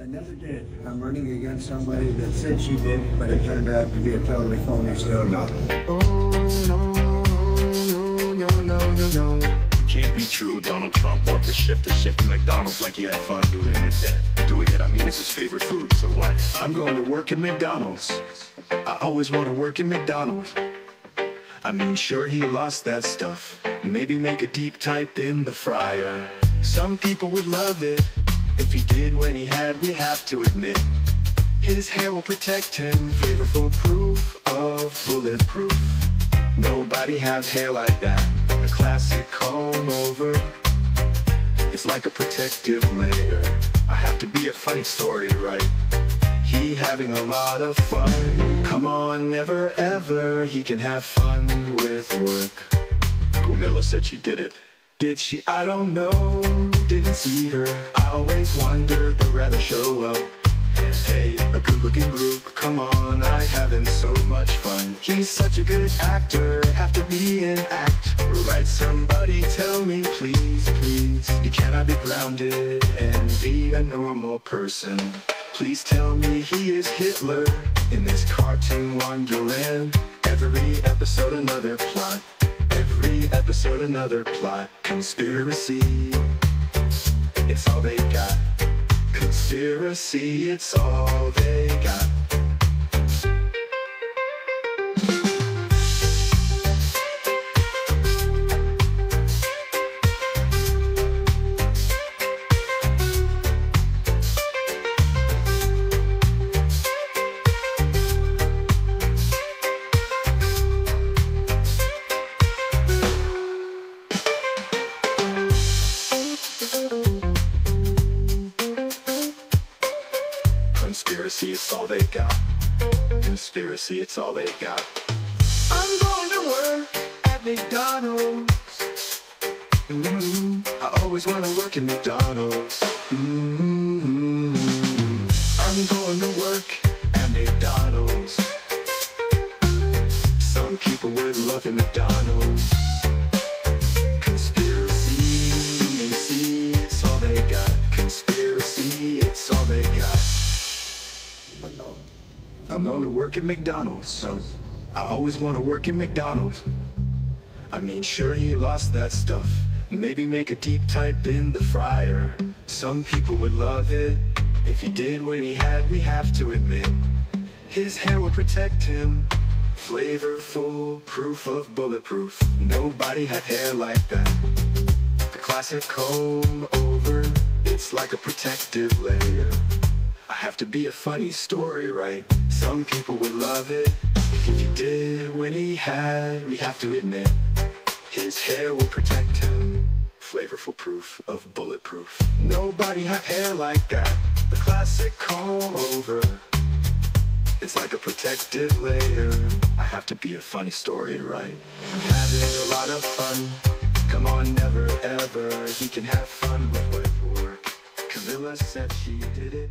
I never did. I'm running against somebody that said she did, but it turned out to be a totally phony story. Oh, no, no, no, no, no, no. Can't be true, Donald Trump worked the shift to shift in McDonald's like he had fun doing it. Doing it, I mean, it's his favorite food, so what? I'm going to work at McDonald's. I always want to work in McDonald's. I mean, sure, he lost that stuff. Maybe make a deep type in the fryer. Some people would love it. If he did when he had, we have to admit. His hair will protect him, flavorful proof of bulletproof. Nobody has hair like that. A classic comb over. It's like a protective layer. I have to be a funny story, right? He having a lot of fun. Come on, never ever. He can have fun with work. Kamala said she did it. Did she? I don't know. Didn't see her. I always wondered, but rather show up. Hey, a good looking group, come on, I having so much fun. He's such a good actor, have to be an act. Right, somebody tell me, please, please. You cannot be grounded and be a normal person. Please tell me he is Hitler in this cartoon wonderland. Every episode another plot. Every episode another plot. Conspiracy. It's all they got. Conspiracy, it's all they got. Conspiracy, it's all they got. Conspiracy, it's all they got. I'm going to work at McDonald's. Mm, I always want to work at McDonald's. Mm, I'm going to work at McDonald's. Some people would love at McDonald's. I'm known to work at McDonald's, so I always want to work at McDonald's. I mean, sure, he lost that stuff. Maybe make a deep type in the fryer. Some people would love it. If he did when he had, we have to admit. His hair would protect him. Flavorful, proof of bulletproof. Nobody had hair like that. The classic comb over. It's like a protective layer. Have to be a funny story, right? Some people would love it. If he did when he had, we have to admit. His hair will protect him. Flavorful proof of bulletproof. Nobody had hair like that. The classic comb over. It's like a protective layer. I have to be a funny story, right? I'm having a lot of fun. Come on, never ever. He can have fun with work. Kamala said she did it.